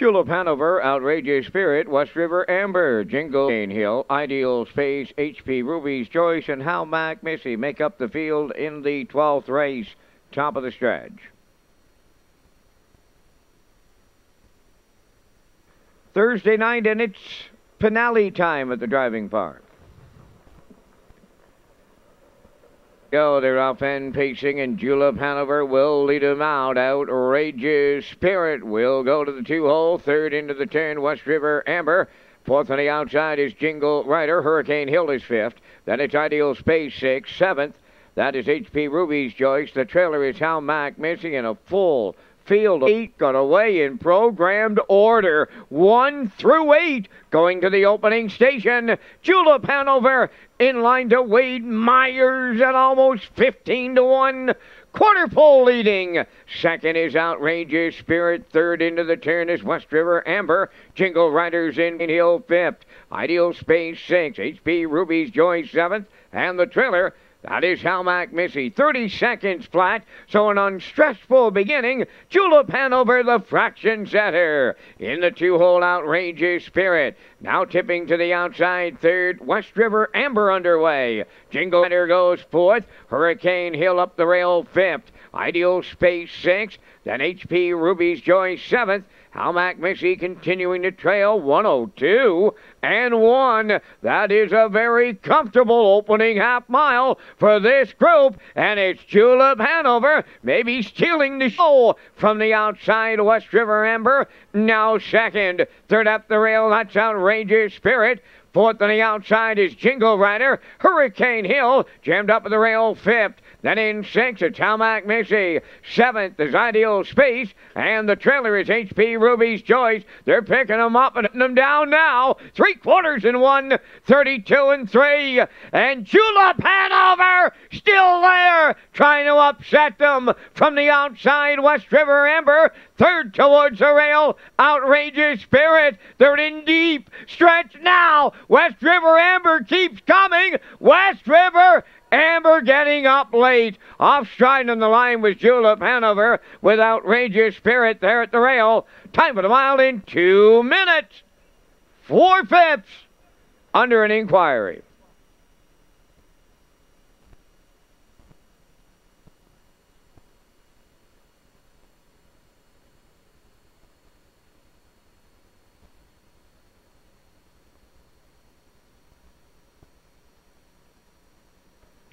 Julep Hanover, Outrageous Spirit, West River Amber, Jingle Cane Hill, Ideal Space, HP Ruby's Joyce, and Hal Mac Missy make up the field in the 12th race, top of the stretch. Thursday night, and it's finale time at the driving park. Go, they're off and pacing, and Julep Hanover will lead him out. Outrageous Spirit will go to the two hole. Third into the turn, West River Amber. Fourth on the outside is Jingle Rider. Hurricane Hill is fifth. Then it's Ideal Space sixth. Seventh, that is HP Ruby's Joyce. The trailer is Hal Mac Missy in a full field. Eight got away in programmed order. One through eight going to the opening station. Julep Hanover in line to Wade Myers at almost 15 to 1. Quarter pole leading. Second is Outrageous Spirit. Third into the turn is West River Amber. Jingle Riders in Hill fifth. Ideal Space six. HP Ruby's Joy seventh. And the trailer that is Hal Mac Missy. 30 seconds flat, so an unstressful beginning. Julep Hanover, the fraction setter. In the two-hole outrageous spirit. Now tipping to the outside third. West River Amber underway. Jingle Rider goes fourth. Hurricane Hill up the rail fifth. Ideal Space sixth. Then HP Ruby's Joy seventh. Hal Mac Missy continuing to trail 102 and 1. That is a very comfortable opening half mile for this group, and it's Julep Hanover maybe stealing the show from the outside West River Amber. Now second. Third up the rail, that's Outrageous Spirit. Fourth on the outside is Jingle Rider. Hurricane Hill jammed up at the rail fifth. Then in sixth, it's Hal Mac Missy. Seventh is Ideal Space. And the trailer is HP Ruby's Choice. They're picking them up and putting them down now. Three quarters in one, 32 and three. And Julep Hanover still there, trying to upset them from the outside. West River Amber, third towards the rail. Outrageous Spirit. They're in deep stretch now. West River Amber keeps coming. West River Amber getting up late. Off stride on the line was Julep Hanover with outrageous spirit there at the rail. Time for the mile in two minutes. Four fifths under an inquiry.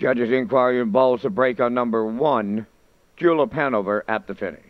Judges' inquiry involves a break on number one, Julep Hanover at the finish.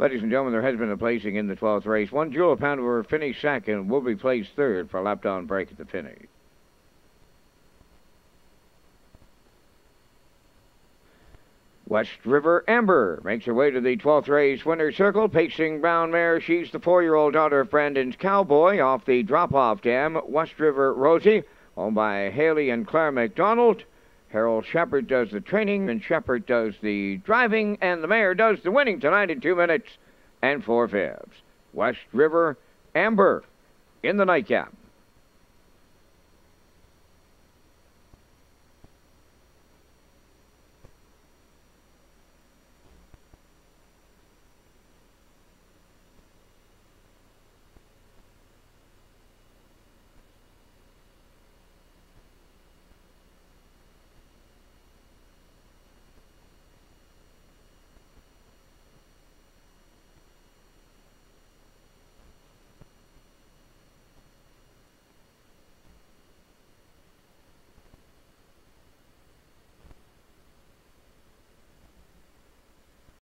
Ladies and gentlemen, there has been a placing in the 12th race. One jewel pound will finish second, will be placed third for a lap down break at the finish. West River Amber makes her way to the 12th race winner's circle, pacing brown mare. She's the four-year-old daughter of Brandon's Cowboy off the drop-off dam. West River Rosie, owned by Haley and Claire McDonald. Harold Shepard does the training, and Shepard does the driving, and the mayor does the winning tonight in two minutes and four fifths. West River Amber in the nightcap.